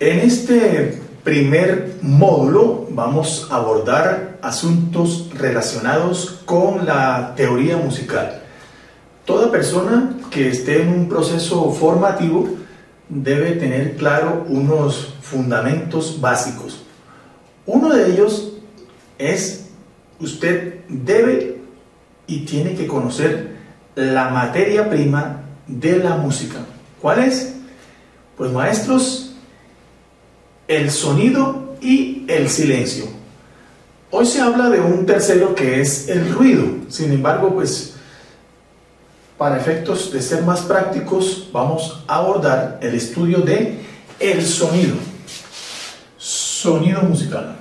En este primer módulo vamos a abordar asuntos relacionados con la teoría musical. Toda persona que esté en un proceso formativo debe tener claro unos fundamentos básicos. Uno de ellos es usted debe y tiene que conocer la materia prima de la música. ¿Cuál es? Pues maestros, el sonido y el silencio. Hoy se habla de un tercero que es el ruido. Sin embargo, pues para efectos de ser más prácticos, vamos a abordar el estudio de el sonido. Sonido musical.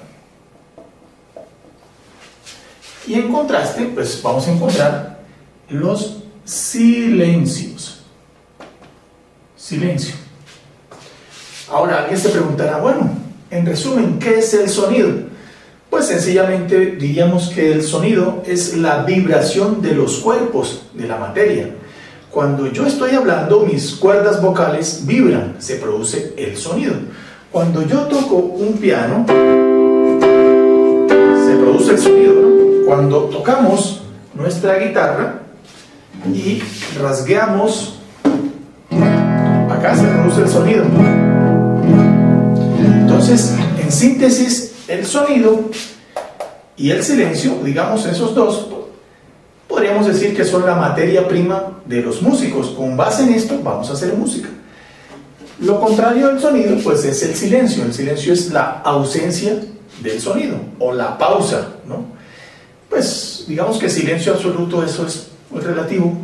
Y en contraste, pues vamos a encontrar los silencios. Silencio. Ahora alguien se preguntará, bueno, en resumen, ¿qué es el sonido? Pues sencillamente diríamos que el sonido es la vibración de los cuerpos de la materia. Cuando yo estoy hablando, mis cuerdas vocales vibran, se produce el sonido. Cuando yo toco un piano, se produce el sonido. Cuando tocamos nuestra guitarra y rasgueamos, acá se produce el sonido. Entonces, en síntesis, el sonido y el silencio, digamos esos dos, podríamos decir que son la materia prima de los músicos. Con base en esto vamos a hacer música. Lo contrario del sonido, pues es el silencio. El silencio es la ausencia del sonido o la pausa, ¿no? Pues digamos que silencio absoluto, eso es muy relativo.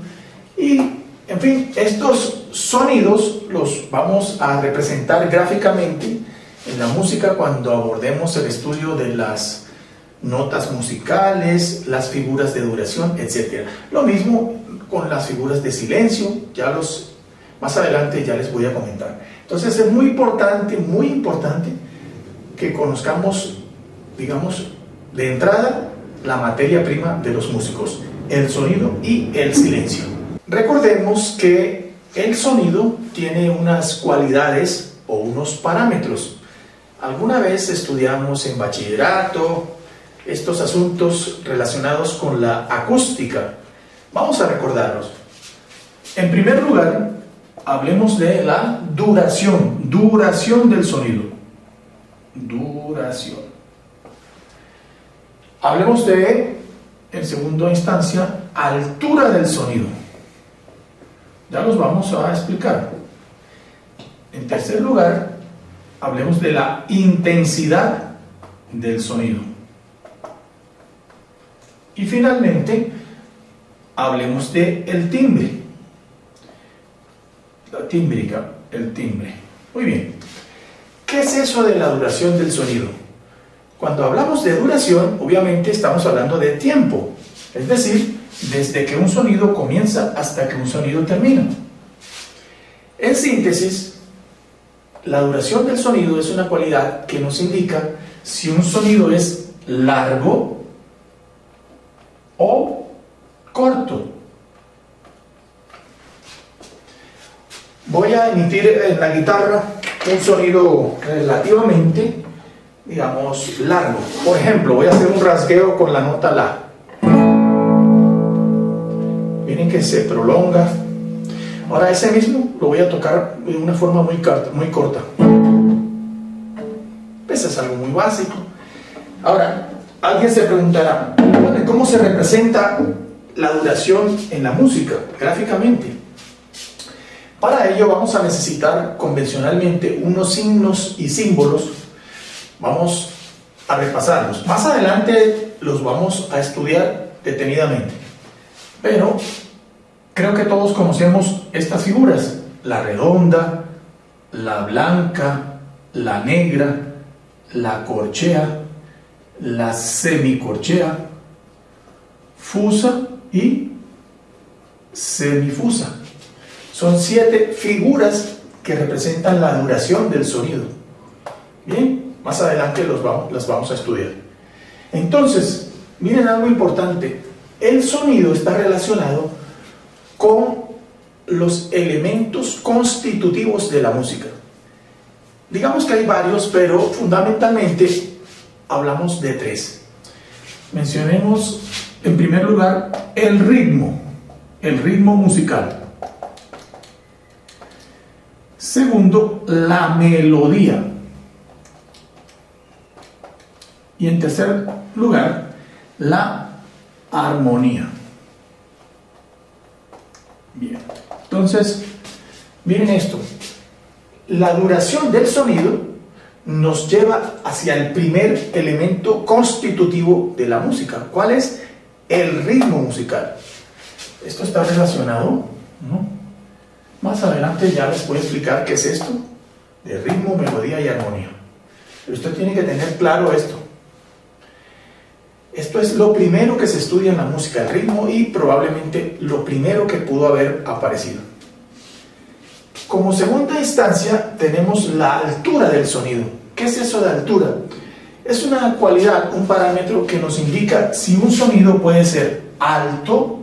Y, en fin, estos sonidos los vamos a representar gráficamente en la música cuando abordemos el estudio de las notas musicales, las figuras de duración, etc. Lo mismo con las figuras de silencio, ya los más adelante ya les voy a comentar. Entonces es muy importante, muy importante que conozcamos, digamos, de entrada la materia prima de los músicos, el sonido y el silencio. Recordemos que el sonido tiene unas cualidades o unos parámetros Alguna vez estudiamos en bachillerato estos asuntos relacionados con la acústica. Vamos a recordarlos. En primer lugar, hablemos de la duración, duración del sonido. Duración. Hablemos de, en segunda instancia, altura del sonido. Ya los vamos a explicar. En tercer lugar, hablemos de la intensidad del sonido. Y finalmente, hablemos de el timbre. La tímbrica, el timbre. Muy bien. ¿Qué es eso de la duración del sonido? Cuando hablamos de duración, obviamente estamos hablando de tiempo, es decir, desde que un sonido comienza hasta que un sonido termina. En síntesis, la duración del sonido es una cualidad que nos indica si un sonido es largo o corto. Voy a emitir en la guitarra un sonido relativamente, digamos, largo. Por ejemplo, voy a hacer un rasgueo con la nota La. Miren que se prolonga Ahora ese mismo lo voy a tocar de una forma muy, muy corta. Eso es algo muy básico. Ahora, alguien se preguntará, ¿cómo se representa la duración en la música gráficamente? Para ello vamos a necesitar convencionalmente unos signos y símbolos. Vamos a repasarlos. Más adelante los vamos a estudiar detenidamente. Pero Creo que todos conocemos estas figuras, la redonda, la blanca, la negra, la corchea, la semicorchea, fusa y semifusa. Son siete figuras que representan la duración del sonido. Bien, más adelante los las vamos a estudiar. Entonces, miren algo importante. El sonido está relacionado con los elementos constitutivos de la música. Digamos que hay varios, pero fundamentalmente hablamos de tres. Mencionemos en primer lugar el ritmo, el ritmo musical. Segundo, la melodía. Y en tercer lugar, la armonía. Bien, entonces, miren esto. La duración del sonido nos lleva hacia el primer elemento constitutivo de la música. ¿Cuál es? El ritmo musical. Esto está relacionado, ¿no? Más adelante ya les voy a explicar qué es esto de ritmo, melodía y armonía. Pero usted tiene que tener claro esto. Esto es lo primero que se estudia en la música, el ritmo y probablemente lo primero que pudo haber aparecido. Como segunda instancia tenemos la altura del sonido. ¿Qué es eso de altura? Es una cualidad, un parámetro que nos indica si un sonido puede ser alto,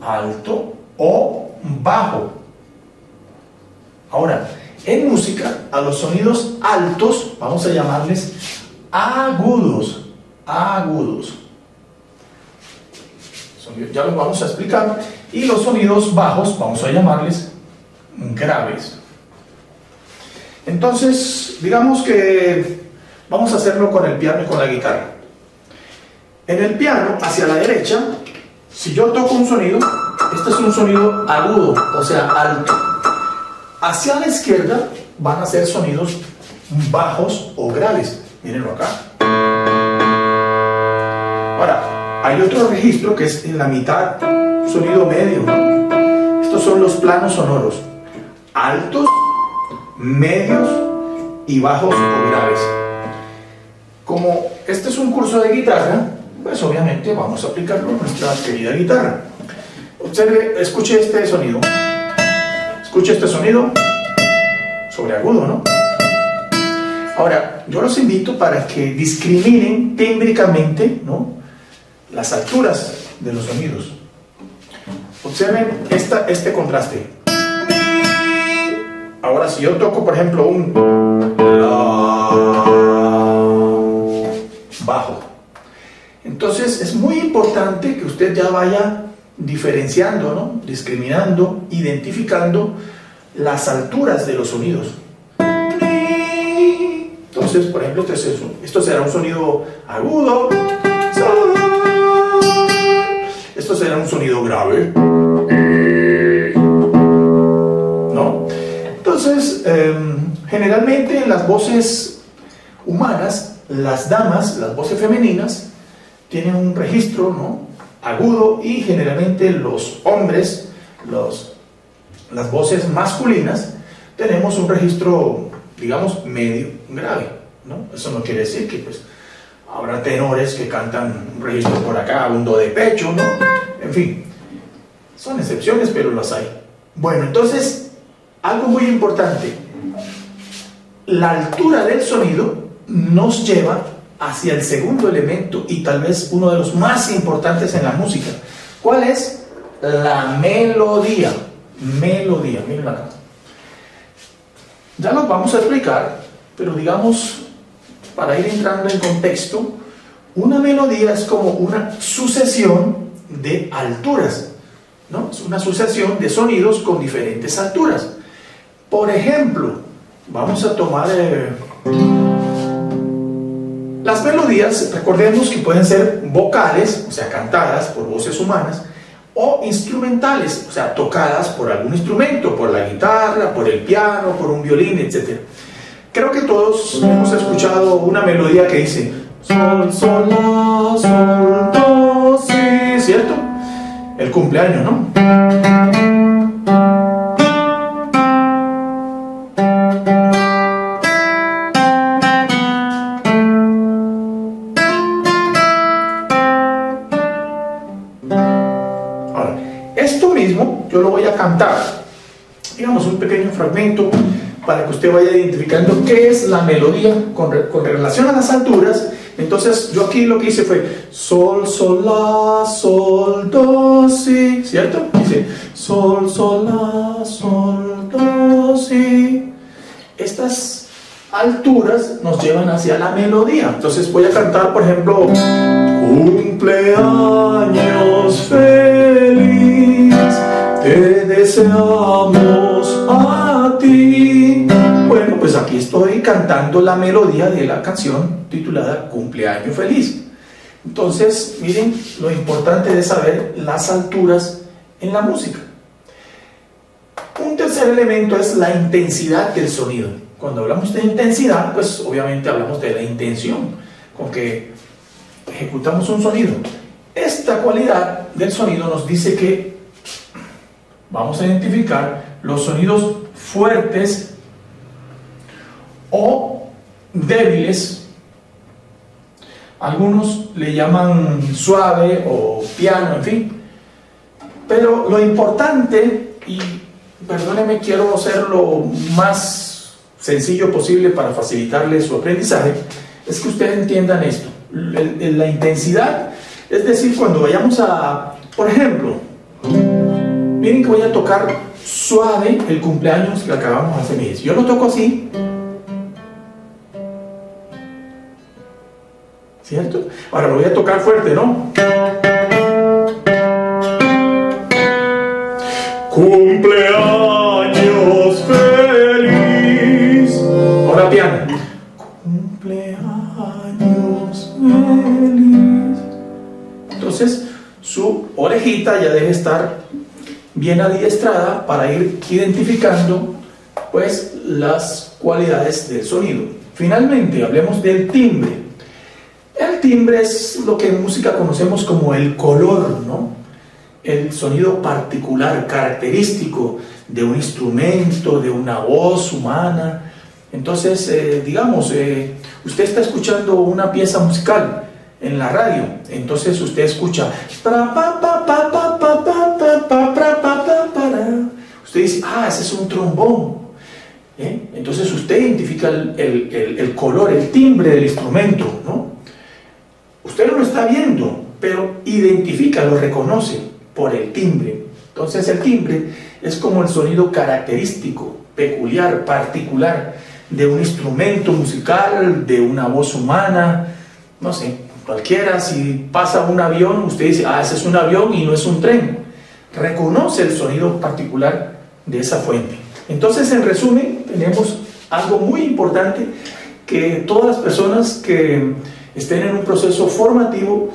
alto o bajo. Ahora, en música, a los sonidos altos, vamos a llamarles agudos agudos. Ya los vamos a explicar. Y los sonidos bajos, vamos a llamarles graves. Entonces, digamos que vamos a hacerlo con el piano y con la guitarra. En el piano, hacia la derecha, si yo toco un sonido, este es un sonido agudo, o sea, alto. Hacia la izquierda van a ser sonidos bajos o graves. Mírenlo acá. Ahora, hay otro registro que es en la mitad, sonido medio. Estos son los planos sonoros, altos, medios y bajos o graves. Como este es un curso de guitarra, pues obviamente vamos a aplicarlo a nuestra querida guitarra. Observe, escuche este sonido. Escuche este sonido sobre agudo, ¿no? Ahora, yo los invito para que discriminen témbricamente, ¿no? Las alturas de los sonidos. Observen esta, este contraste. Ahora, si yo toco, por ejemplo, un bajo, entonces es muy importante que usted ya vaya diferenciando, ¿no? discriminando, identificando las alturas de los sonidos. Entonces, por ejemplo, este esto será un sonido agudo, esto será un sonido grave. ¿No? Entonces, em, generalmente en las voces humanas, las damas, las voces femeninas, tienen un registro ¿no? agudo y generalmente los hombres, los, las voces masculinas, tenemos un registro, digamos, medio grave. ¿no? Eso no quiere decir que pues, Habrá tenores que cantan un registro por acá, un do de pecho, ¿no? En fin, son excepciones, pero las hay. Bueno, entonces, algo muy importante, la altura del sonido nos lleva hacia el segundo elemento y tal vez uno de los más importantes en la música. ¿Cuál es? La melodía. Melodía, miren acá. Ya nos vamos a explicar, pero digamos para ir entrando en contexto, una melodía es como una sucesión de alturas, ¿no? Es una sucesión de sonidos con diferentes alturas. Por ejemplo, vamos a tomar eh, las melodías, recordemos que pueden ser vocales, o sea, cantadas por voces humanas, o instrumentales, o sea, tocadas por algún instrumento, por la guitarra, por el piano, por un violín, etc. Creo que todos hemos escuchado una melodía que dice Sol, sol, la, sol, do, si, ¿cierto? El cumpleaños, ¿no? Ahora, esto mismo yo lo voy a cantar, digamos un pequeño fragmento para que usted vaya identificando qué es la melodía con, relación a las alturas. Entonces yo aquí lo que hice fue sol, sol, la, sol, do, si, ¿cierto? Dice sol, sol, la, sol, do, si. Estas alturas nos llevan hacia la melodía. Entonces voy a cantar, por ejemplo, cumpleaños feliz, te deseamos a ti. Bueno, pues aquí estoy cantando la melodía de la canción titulada Cumpleaños feliz. Entonces, miren lo importante de saber las alturas en la música. Un tercer elemento es la intensidad del sonido. Cuando hablamos de intensidad, pues obviamente hablamos de la intención con que ejecutamos un sonido. Esta cualidad del sonido nos dice que vamos a identificar los sonidos fuertes o débiles. Algunos le llaman suave o piano, en fin. Pero lo importante, y perdóneme, quiero hacerlo más sencillo posible para facilitarle su aprendizaje, es que ustedes entiendan esto. La intensidad, es decir, cuando vayamos a, por ejemplo, miren que voy a tocar suave el cumpleaños que acabamos hace meses. Yo lo toco así. ¿Cierto? Ahora lo voy a tocar fuerte, ¿no? Cumpleaños feliz. Ahora piano. Cumpleaños feliz. Entonces, su orejita ya debe estar bien adiestrada para ir identificando pues las cualidades del sonido. Finalmente, hablemos del timbre. Timbre es lo que en música conocemos como el color, ¿no? el sonido particular, característico de un instrumento, de una voz humana. Entonces, eh, digamos, eh, usted está escuchando una pieza musical en la radio, entonces usted escucha, usted dice, ah, ese es un trombón. ¿eh? Entonces usted identifica el, color, el timbre del instrumento, ¿no? Usted no lo está viendo, pero identifica, lo reconoce por el timbre. Entonces el timbre es como el sonido característico, peculiar, particular de un instrumento musical, de una voz humana, no sé, cualquiera. Si pasa un avión, usted dice, ah, ese es un avión y no es un tren. Reconoce el sonido particular de esa fuente. Entonces, en resumen, tenemos algo muy importante que todas las personas que estén en un proceso formativo,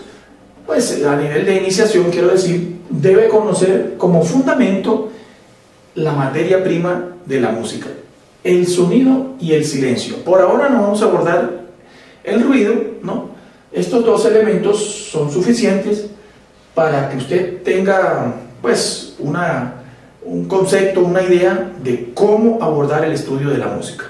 pues a nivel de iniciación, quiero decir, debe conocer como fundamento la materia prima de la música, el sonido y el silencio. Por ahora no vamos a abordar el ruido, ¿no? Estos dos elementos son suficientes para que usted tenga pues una, un concepto, una idea de cómo abordar el estudio de la música.